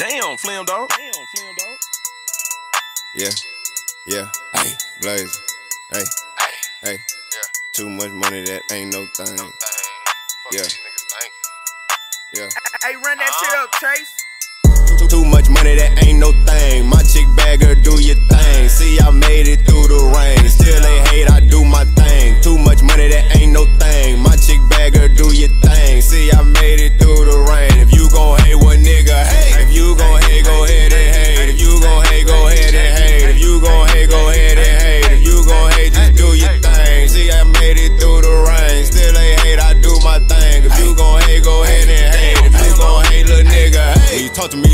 Damn, Flim dog. Damn, Flim dog. Yeah, yeah. Hey, Blaze. Hey, hey. Yeah. Too much money, that ain't no thing. Yeah. Yeah. Hey, run that shit up, Chase. Too, too much money, that ain't no thing.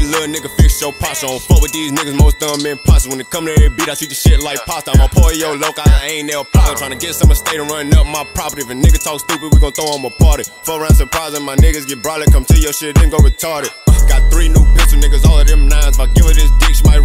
Little nigga, fix your posture. Don't fuck with these niggas, most of them imposter. When it come to every beat, I treat the shit like pasta. I'm a polio loca, I ain't nail plug. Tryna get some estate and run up my property. If a nigga talk stupid, we gon' throw him a party. Four rounds surprising, my niggas get brawling. Come to your shit, then go retarded. Uh, got three new pistol niggas, all of them nines. If I give her this dick, she might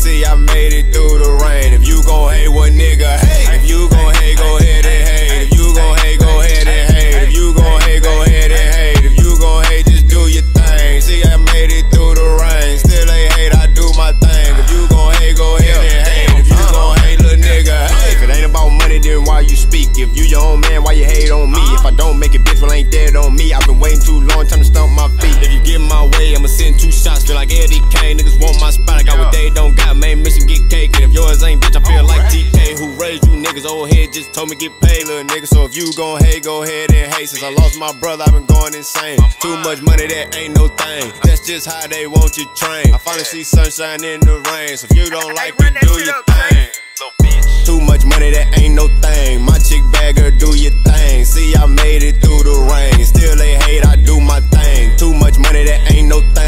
See, I made it through the rain. If you gon' hate what nigga hate. If you gon' hate, go ahead and hate. If you gon' hate, go ahead and hate. If you gon' hate, go ahead and hate. If you gon' hate, just do your thing. See, I made it through the rain. Still they hate, I do my thing. If you gon' hate, go ahead and hate. If you gon' hate, little nigga hate. If it ain't about money, then why you speak? If you your own man, why you hate on me? If I don't make it, bitch, well ain't dead on me. I've been waiting too long, time to stomp my feet. If you get my way, I'ma send two shots. Feel like Eddie Kane, niggas. Old head just told me get paid, little nigga. So if you gon' hate, go ahead and hate. Since I lost my brother, I've been going insane. Too much money, that ain't no thing. That's just how they want you trained. I finally see sunshine in the rain. So if you don't like it, do your thing. Too much money, that ain't no thing. My chick bagger, do your thing. See, I made it through the rain. Still they hate, I do my thing. Too much money, that ain't no thing.